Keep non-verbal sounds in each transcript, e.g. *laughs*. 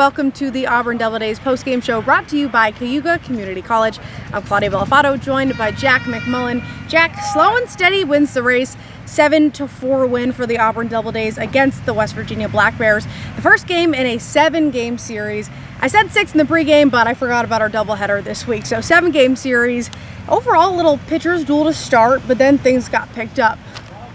Welcome to the Auburn Doubledays post-game show brought to you by Cayuga Community College. I'm Claudia Bellafato, joined by Jack McMullen. Jack, slow and steady wins the race. 7 to 4 win for the Auburn Doubledays against the West Virginia Black Bears. The first game in a seven game series. I said six in the pregame, but I forgot about our doubleheader this week. So, seven game series. Overall, little pitcher's duel to start, but then things got picked up.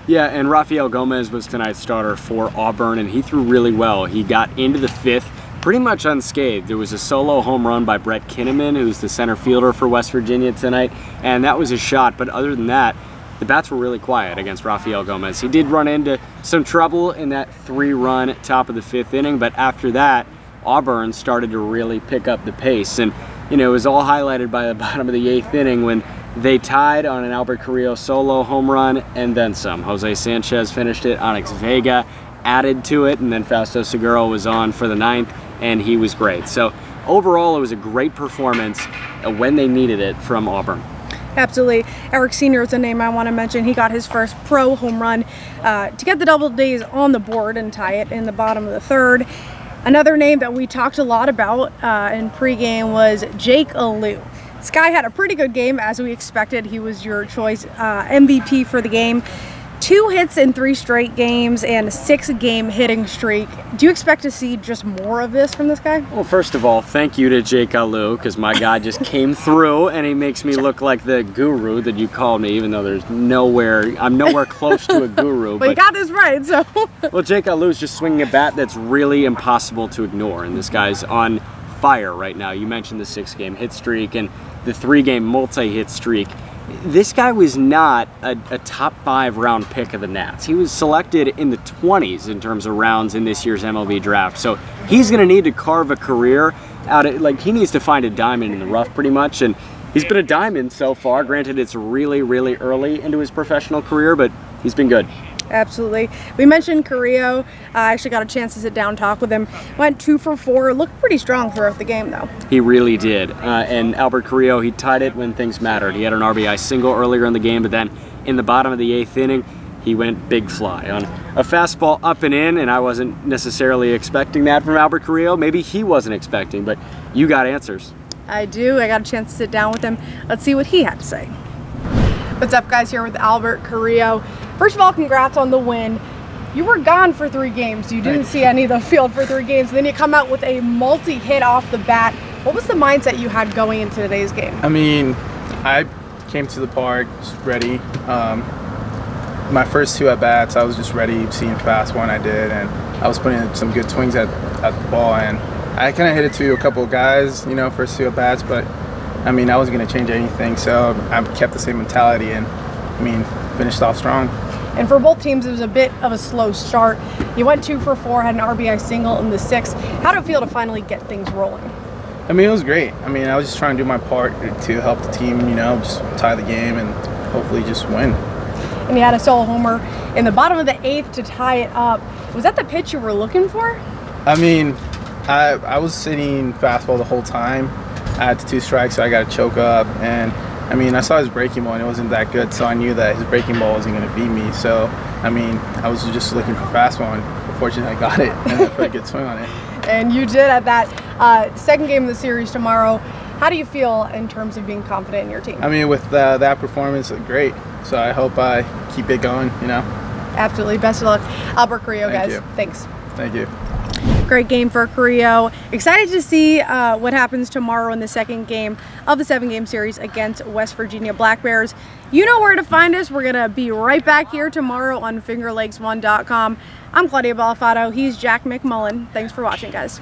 Yeah, and Rafael Gomez was tonight's starter for Auburn, and he threw really well. He got into the fifth pretty much unscathed. There was a solo home run by Brett Kinneman, who's the center fielder for West Virginia tonight, and that was his shot. But other than that, the bats were really quiet against Rafael Gomez. He did run into some trouble in that three-run top of the fifth inning, but after that, Auburn started to really pick up the pace. And, you know, it was all highlighted by the *laughs* bottom of the eighth inning when they tied on an Albert Carrillo solo home run and then some. Jose Sanchez finished it, Onix Vega added to it, and then Fausto Segura was on for the ninth, and he was great. So overall, it was a great performance uh, when they needed it from Auburn. Absolutely. Eric Senior is a name I want to mention. He got his first pro home run uh, to get the Doubledays on the board and tie it in the bottom of the third. Another name that we talked a lot about uh, in pregame was Jake Alu. Sky had a pretty good game as we expected. He was your choice uh, MVP for the game. Two hits in three straight games and a six game hitting streak. Do you expect to see just more of this from this guy? Well, first of all, thank you to Jake Alu because my guy just came *laughs* through and he makes me look like the guru that you called me, even though there's nowhere, I'm nowhere close to a guru. *laughs* but, but you got this right, so. *laughs* well, Jake Alu is just swinging a bat that's really impossible to ignore, and this guy's on fire right now. You mentioned the six game hit streak and the three game multi hit streak. This guy was not a, a, top five round pick of the Nats. He was selected in the 20s in terms of rounds in this year's MLB draft. So he's going to need to carve a career out of, like, he needs to find a diamond in the rough pretty much. And he's been a diamond so far. Granted, it's really, really early into his professional career, but he's been good. Absolutely. We mentioned Carrillo. Uh, I actually got a chance to sit down and talk with him. Went two for four. Looked pretty strong throughout the game, though. He really did. Uh, and Albert Carrillo, he tied it when things mattered. He had an RBI single earlier in the game, but then in the bottom of the eighth inning, he went big fly on a fastball up and in, and I wasn't necessarily expecting that from Albert Carrillo. Maybe he wasn't expecting, but you got answers. I do. I got a chance to sit down with him. Let's see what he had to say. What's up, guys? Here with Albert Carrillo. First of all, congrats on the win. You were gone for three games. You didn't right. see any of the field for three games. Then you come out with a multi-hit off the bat. What was the mindset you had going into today's game? I mean, I came to the park ready. Um, my first two at bats, I was just ready, seeing fast one I did, and I was putting some good swings at, at the ball. And I kind of hit it to a couple of guys, you know, first two at bats, but I mean, I wasn't going to change anything, so I kept the same mentality and, I mean, finished off strong. And for both teams, it was a bit of a slow start. You went two for four, had an RBI single in the sixth. How did it feel to finally get things rolling? I mean, it was great. I mean, I was just trying to do my part to help the team, you know, just tie the game and hopefully just win. And you had a solo homer in the bottom of the eighth to tie it up. Was that the pitch you were looking for? I mean, I, I was sitting fastball the whole time. I had two strikes, so I got to choke up. And I mean, I saw his breaking ball and it wasn't that good, so I knew that his breaking ball wasn't going to beat me. So, I mean, I was just looking for fastball, and fortunately, I got it *laughs* and I put a good swing on it. *laughs* And you did at that uh, second game of the series tomorrow. How do you feel in terms of being confident in your team? I mean, with uh, that performance, great. So I hope I keep it going. You know. Absolutely. Best of luck, Albert Carrillo, Thank guys. You. Thanks. Thank you. Great game for Carrillo. Excited to see uh, what happens tomorrow in the second game of the seven game series against West Virginia Black Bears. You know where to find us. We're going to be right back here tomorrow on fingerlakes1.com. I'm Claudia Bellafato. He's Jack McMullen. Thanks for watching, guys.